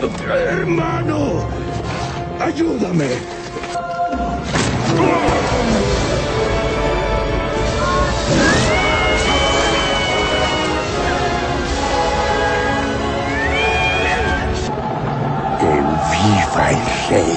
¡Hermano! ¡Ayúdame! Que viva el rey.